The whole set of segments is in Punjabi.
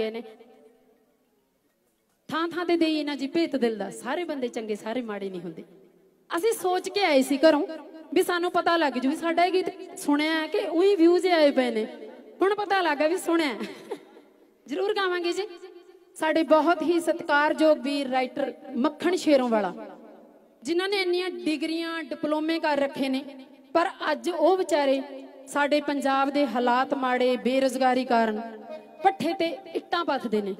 ਗਏ ਨੇ। ਥਾਂ ਥਾਂ ਤੇ ਦੇਈ ਨਾ ਜੀ ਭੇਤ ਦਿਲ ਦਾ। ਸਾਰੇ ਬੰਦੇ ਚੰਗੇ, ਸਾਰੇ ਮਾੜੇ ਨਹੀਂ ਹੁੰਦੇ। ਅਸੀਂ ਸੋਚ ਕੇ ਆਏ ਸੀ ਘਰੋਂ ਵੀ ਸਾਨੂੰ ਪਤਾ ਲੱਗ ਜੂ ਵੀ ਸਾਡਾ ਇਹ ਗੀਤ ਸੁਣਿਆ ਕਿ ਉਹੀ ਵਿਊਜ਼ ਆਏ ਪਏ ਨੇ। ਹੁਣ ਪਤਾ ਲੱਗਾ ਵੀ ਸੁਣਿਆ ਜ਼ਰੂਰ ਗਾਵਾਂਗੇ ਜੀ। ਸਾਡੇ ਬਹੁਤ ਹੀ ਸਤਿਕਾਰਯੋਗ ਵੀਰ ਰਾਈਟਰ ਮੱਖਣ ਸ਼ੇਰੋਂ ਵਾਲਾ, ਜਿਨ੍ਹਾਂ ਨੇ ਇੰਨੀਆਂ ਡਿਗਰੀਆਂ, ਡਿਪਲੋਮੇ ਕਰ ਰੱਖੇ ਨੇ। ਪਰ ਅੱਜ ਉਹ ਵਿਚਾਰੇ ਸਾਡੇ ਪੰਜਾਬ ਦੇ ਹਾਲਾਤ ਮਾੜੇ, ਬੇਰੁਜ਼ਗਾਰੀ ਕਾਰਨ ਪੱਠੇ ਤੇ ਇੱਟਾਂ ਪੱਥਦੇ ਨੇ।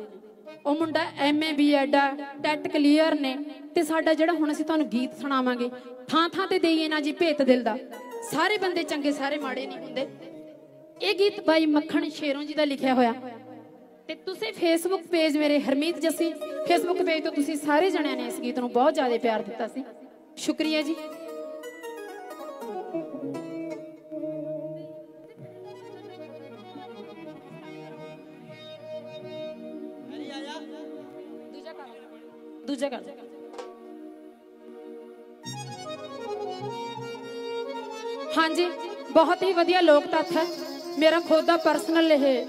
ਉਹ ਮੁੰਡਾ ਐਮਏ ਬੀਐਡ ਆ, ਟੈਟ ਕਲੀਅਰ ਨੇ ਤੇ ਸਾਡਾ ਜਿਹੜਾ ਹੁਣ ਅਸੀਂ ਤੁਹਾਨੂੰ ਗੀਤ ਸੁਣਾਵਾਂਗੇ, ਥਾਂ ਥਾਂ ਤੇ ਦੇਈਏ ਨਾ ਜੀ ਭੇਤ ਦਿਲ ਦਾ। ਸਾਰੇ ਬੰਦੇ ਚੰਗੇ, ਸਾਰੇ ਮਾੜੇ ਨਹੀਂ ਹੁੰਦੇ। ਇਹ ਗੀਤ ਬਾਈ ਮੱਖਣ ਸ਼ੇਰੋਂ ਜੀ ਦਾ ਲਿਖਿਆ ਹੋਇਆ। ਤੇ ਤੁਸੀਂ ਫੇਸਬੁੱਕ ਪੇਜ ਮੇਰੇ ਹਰਮੀਤ ਜੱਸੀ ਫੇਸਬੁੱਕ ਪੇਜ ਤੋਂ ਤੁਸੀਂ ਸਾਰੇ ਜਣਿਆਂ ਨੇ ਇਸ ਗੀਤ ਨੂੰ ਬਹੁਤ ਜ਼ਿਆਦਾ ਪਿਆਰ ਦਿੱਤਾ ਸੀ। ਸ਼ੁਕਰੀਆ ਜੀ। ਦੂਜਾ ਕਰ। ਹਾਂਜੀ ਬਹੁਤ ਹੀ ਵਧੀਆ ਲੋਕ ਤੱਥ ਹੈ। ਮੇਰਾ ਖੁਦ ਦਾ ਪਰਸਨਲ ਇਹ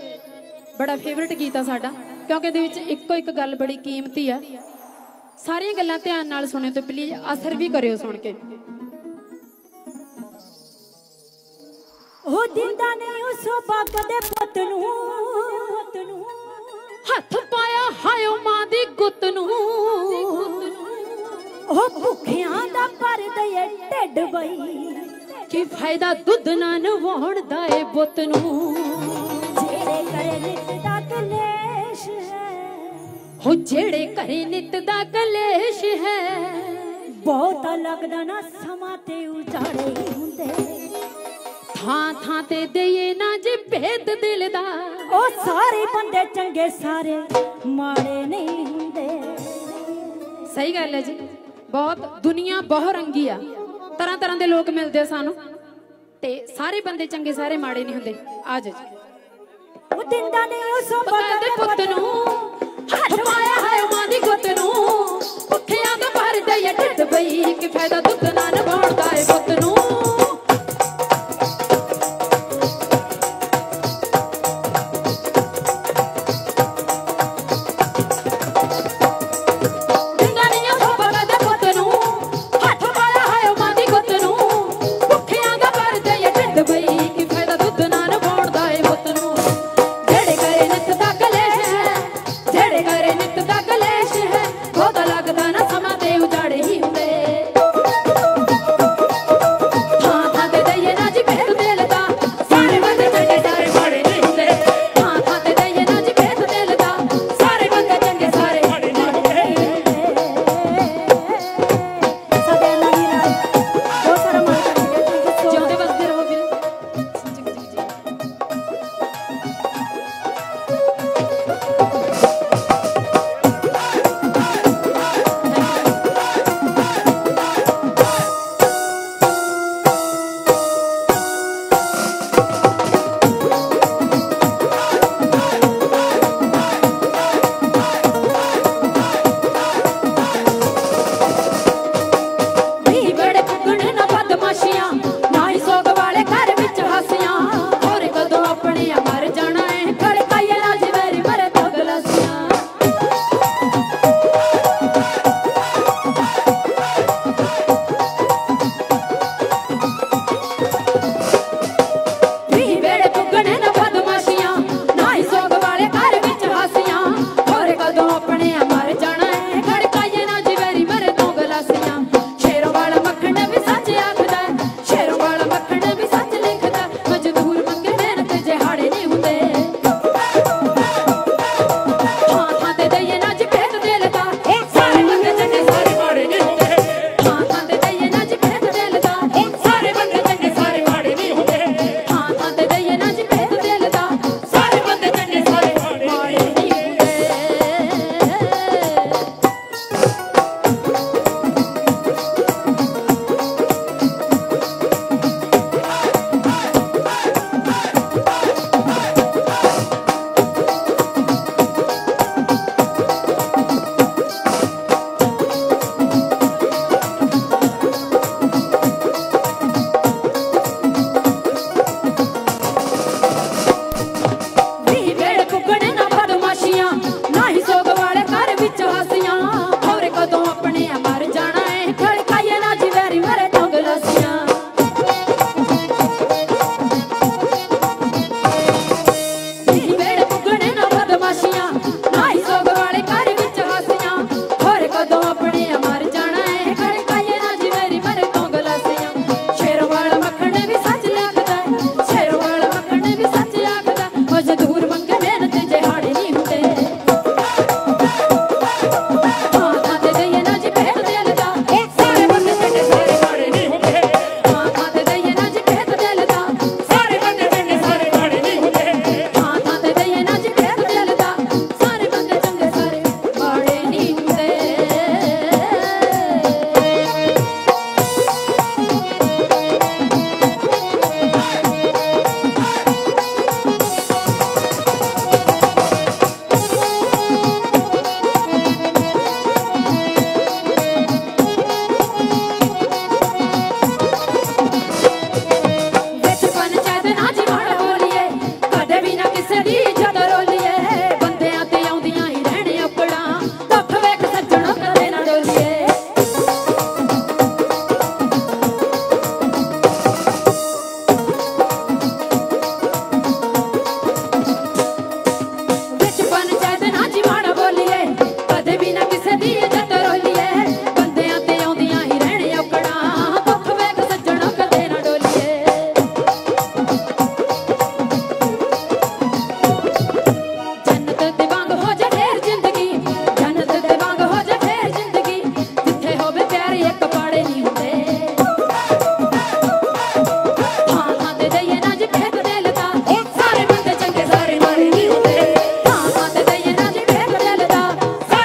ਬੜਾ ਫੇਵਰਿਟ ਗੀਤ ਆ ਸਾਡਾ ਕਿਉਂਕਿ ਇਹਦੇ ਵਿੱਚ ਇੱਕੋ ਇੱਕ ਗੱਲ ਬੜੀ ਕੀਮਤੀ ਆ। ਸਾਰੀਆਂ ਗੱਲਾਂ ਧਿਆਨ ਨਾਲ ਸੁਣਿਓ ਤੇ ਪਲੀਜ਼ ਅਸਰ ਵੀ ਕਰਿਓ ਸੁਣ ਕੇ। ਉਹ ਦਿੰਦਾ ਨਹੀਂ ਉਸ ਬੱਗ ਦੇ ਪੁੱਤ ਨੂੰ। ਪੁੱਤ ਨੂੰ ਹੱਥ ਪਾਇਆ ਹਾਇਓ ਮਾਂ ਦੀ ਢਿੱਡ ਬਈ। ਕੀ ਫਾਇਦਾ ਦੁੱਧ ਨਾ ਨਵਾਉਣ ਦਾ ਏ ਬੁੱਤ ਨੂੰ? ਜਿਹੜੇ ਕਰੇ ਨਿਤ ਦਾ ਕਲੇਸ਼ ਹੈ। ਹੋ ਜਿਹੜੇ ਘਰੇ ਨਿਤ ਦਾ ਕਲੇਸ਼ ਹੈ। ਬਹੁਤਾ ਲੱਗਦਾ ਨਾ ਸਮਾਂ ਤੇ ਉਜਾੜੇ ਹੁੰਦੇ। ਥਾਂ ਥਾਂ ਤੇ ਦਈਏ ਨਾ ਜੀ ਭੇਦ ਦਿਲ ਦਾ। ਉਹ ਸਾਰੇ ਬੰਦੇ ਚੰਗੇ ਸਾਰੇ ਮਾੜੇ ਨਹੀਂ ਹੁੰਦੇ। ਸਹੀ ਗੱਲ ਹੈ ਜੀ। ਬਹੁਤ ਦੁਨੀਆ ਬਹੁ ਰੰਗੀ ਆ। ਤਰ੍ਹਾਂ ਤਰ੍ਹਾਂ ਦੇ ਲੋਕ ਮਿਲਦੇ ਆ ਸਾਨੂੰ। ਤੇ ਸਾਰੇ ਬੰਦੇ ਚੰਗੇ ਸਾਰੇ ਮਾੜੇ ਨਹੀਂ ਹੁੰਦੇ। ਆ ਜਾ ਜੀ। ਉਹ ਦਿੰਦਾ ਨਹੀਂ ਉਸ ਦੇ ਪੁੱਤ ਨੂੰ ਹੱਥ ਪਾਇਆ ਹੈ ਮਾਂ ਦੀ ਗੁੱਤ ਨੂੰ। ਭੁੱਖਿਆਂ ਦਾ ਭਰਦੇ ਏ ਢਿੱਡ ਬਈ ਕਿ ਫਾਇਦਾ ਦੁੱਧ ਨਾ ਨਵਾਉਣ ਦਾ ਏ ਪੁੱਤ ਨੂੰ।